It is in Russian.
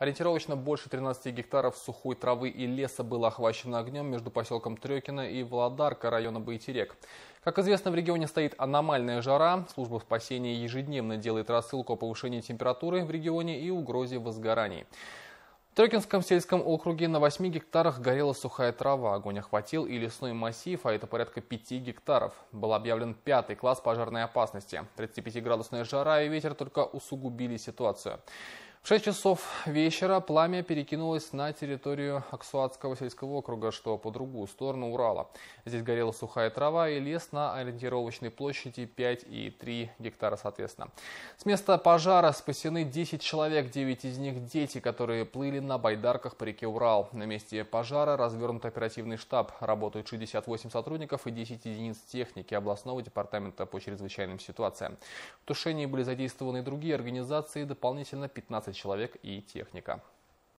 Ориентировочно больше 13 гектаров сухой травы и леса было охвачено огнем между поселком Трекино и Володарка района Байтерек. Как известно, в регионе стоит аномальная жара. Служба спасения ежедневно делает рассылку о повышении температуры в регионе и угрозе возгораний. В Трекинском сельском округе на 8 гектарах горела сухая трава. Огонь охватил и лесной массив, а это порядка 5 гектаров. Был объявлен пятый класс пожарной опасности. 35-градусная жара и ветер только усугубили ситуацию. В 6 часов вечера пламя перекинулось на территорию Аксуатского сельского округа, что по другую сторону Урала. Здесь горела сухая трава и лес на ориентировочной площади 5 и 3 гектара соответственно. С места пожара спасены 10 человек, 9 из них дети, которые плыли на байдарках по реке Урал. На месте пожара развернут оперативный штаб. Работают 68 сотрудников и 10 единиц техники областного департамента по чрезвычайным ситуациям. В тушении были задействованы другие организации, дополнительно 15 человек и техника.